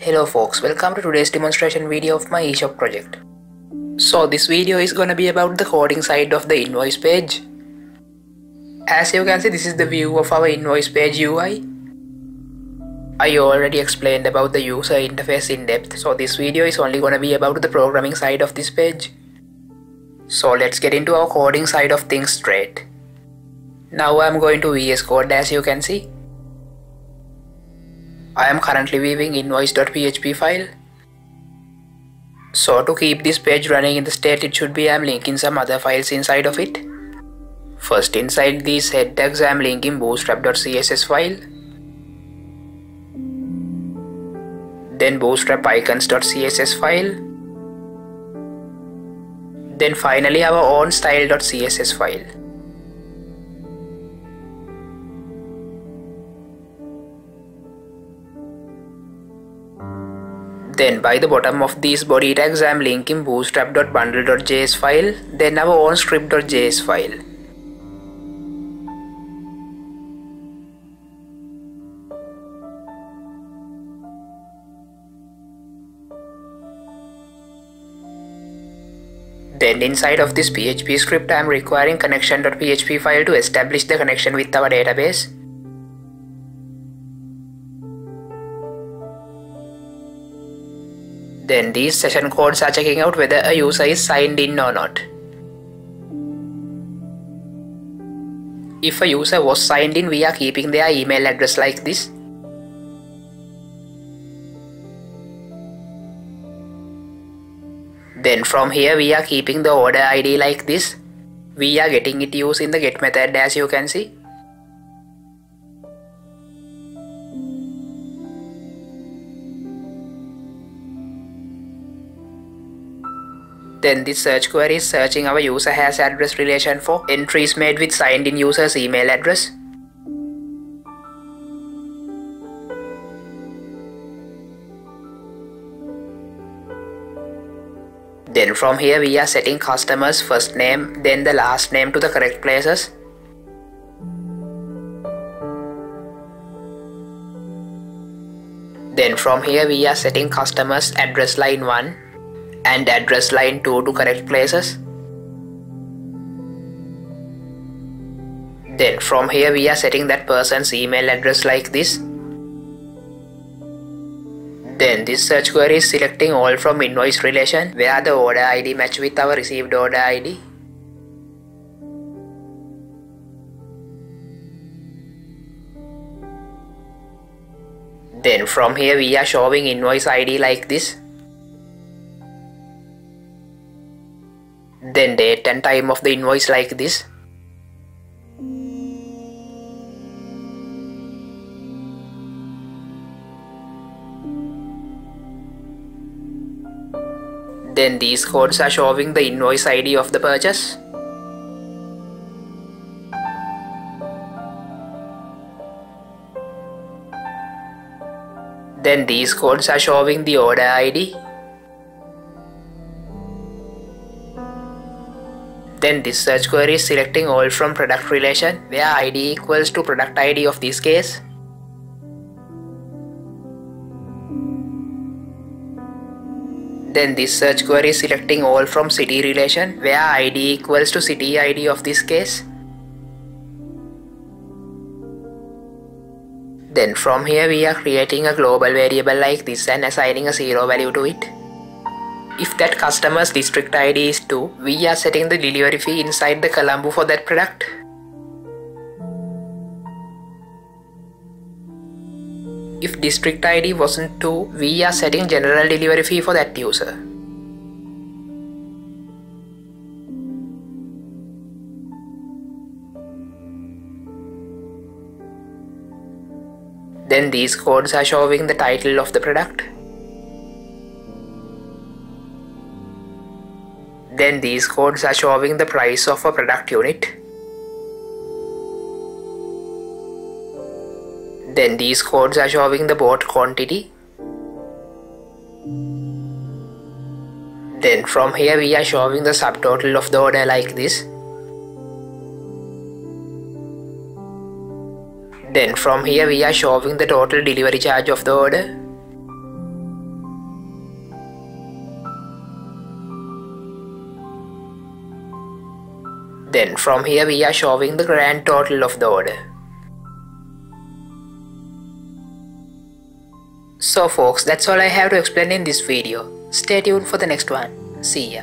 Hello folks, welcome to today's demonstration video of my eShop project. So this video is gonna be about the coding side of the invoice page. As you can see this is the view of our invoice page UI. I already explained about the user interface in depth so this video is only gonna be about the programming side of this page. So let's get into our coding side of things straight. Now I'm going to VS Code as you can see. I am currently viewing invoice.php file. So to keep this page running in the state it should be I am linking some other files inside of it. First inside these head tags I am linking bootstrap.css file. Then bootstrap icons.css file. Then finally our own style.css file. Then by the bottom of this body tags I am linking bootstrap.bundle.js file, then our own script.js file. Then inside of this PHP script I am requiring connection.php file to establish the connection with our database. Then these session codes are checking out whether a user is signed in or not. If a user was signed in, we are keeping their email address like this. Then from here we are keeping the order ID like this. We are getting it used in the get method as you can see. Then this search query is searching our user has address relation for entries made with signed in user's email address. Then from here we are setting customer's first name then the last name to the correct places. Then from here we are setting customer's address line 1 and address line 2 to correct places. Then from here we are setting that person's email address like this. Then this search query is selecting all from invoice relation where the order ID match with our received order ID. Then from here we are showing invoice ID like this. Then date and time of the invoice like this. Then these codes are showing the invoice ID of the purchase. Then these codes are showing the order ID. Then this search query is selecting all from product relation where ID equals to product ID of this case. Then this search query is selecting all from city relation where ID equals to city ID of this case. Then from here we are creating a global variable like this and assigning a zero value to it. If that customer's district ID is 2, we are setting the delivery fee inside the Colombo for that product. If district ID wasn't 2, we are setting general delivery fee for that user. Then these codes are showing the title of the product. Then these codes are showing the price of a product unit. Then these codes are showing the bought quantity. Then from here we are showing the subtotal of the order like this. Then from here we are showing the total delivery charge of the order. Then from here we are showing the grand total of the order. So folks, that's all I have to explain in this video. Stay tuned for the next one. See ya.